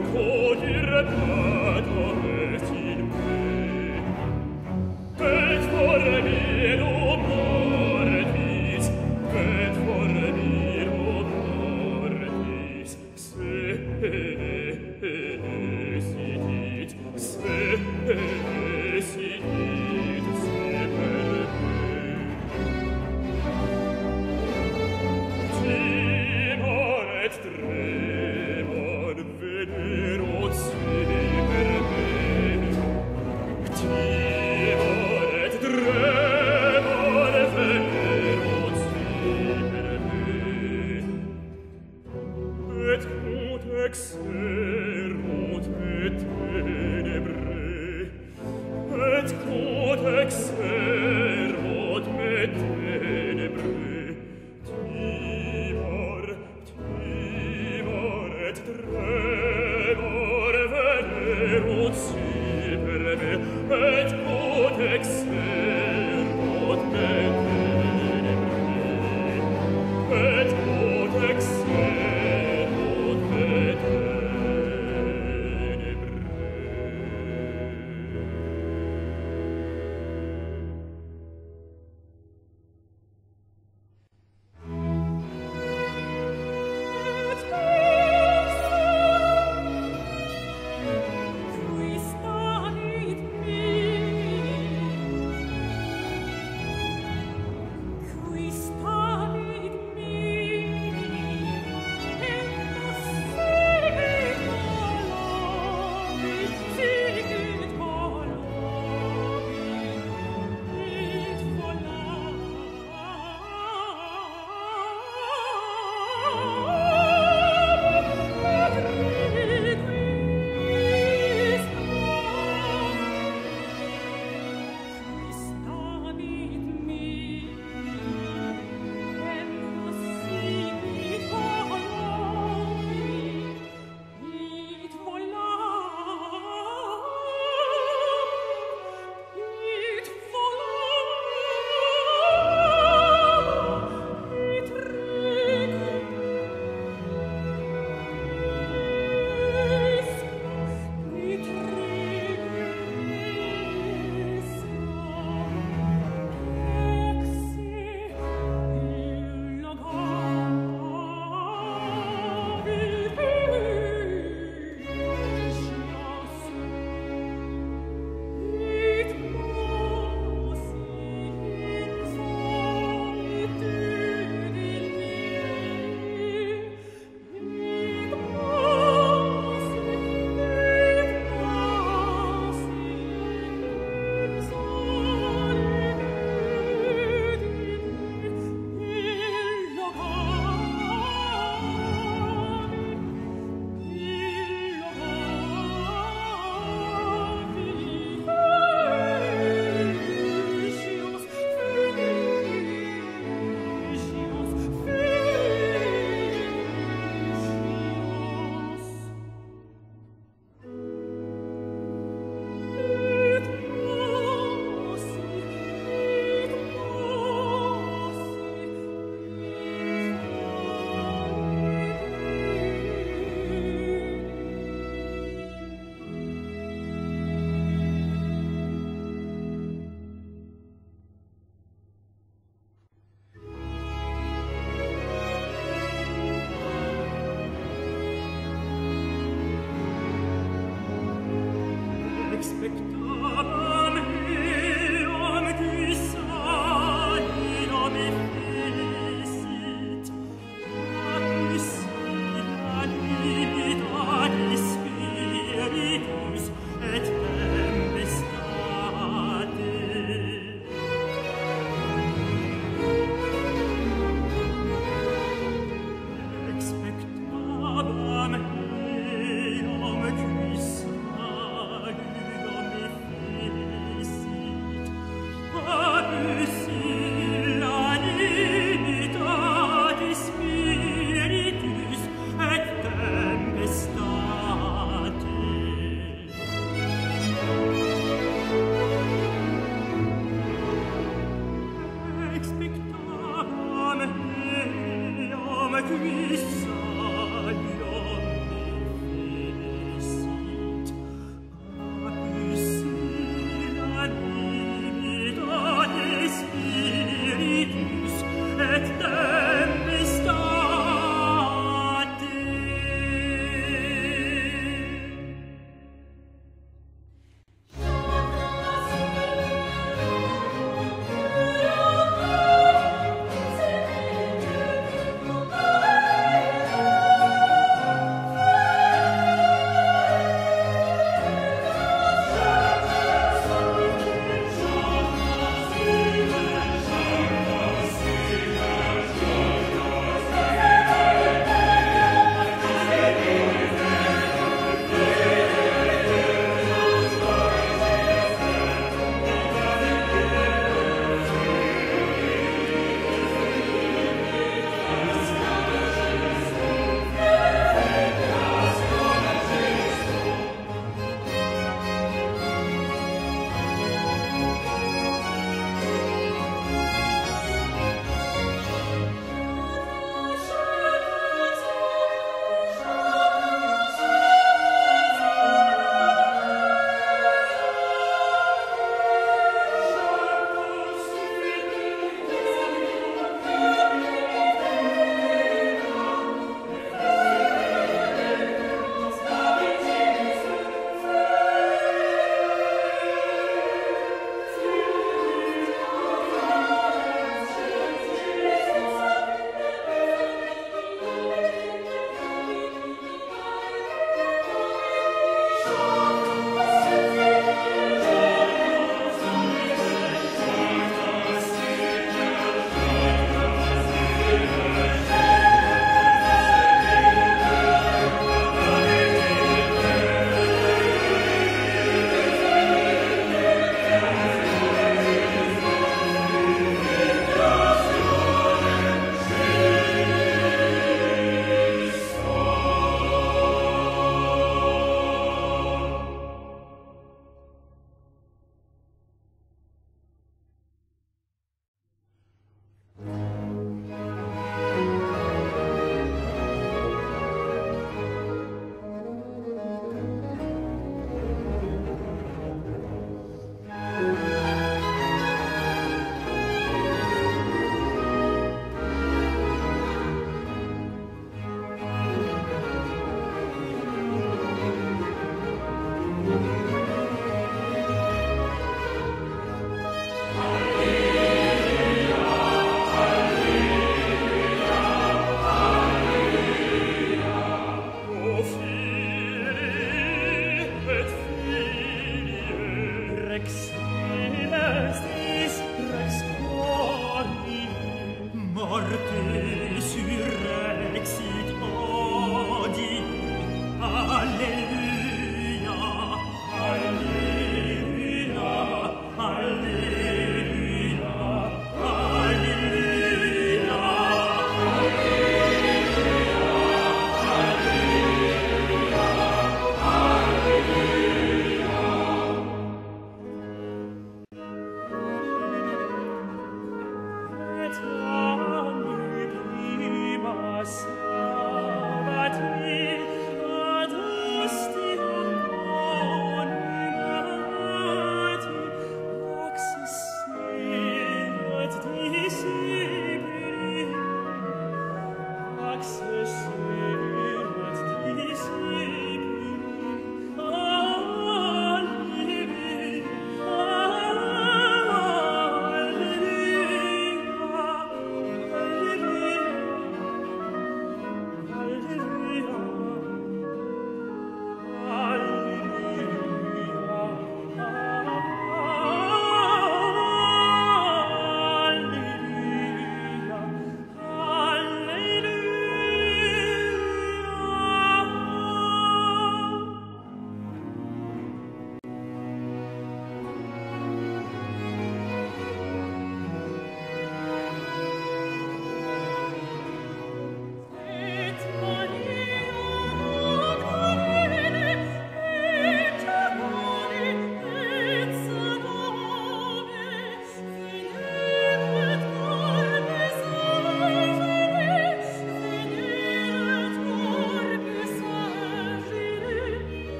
cogir et adores in me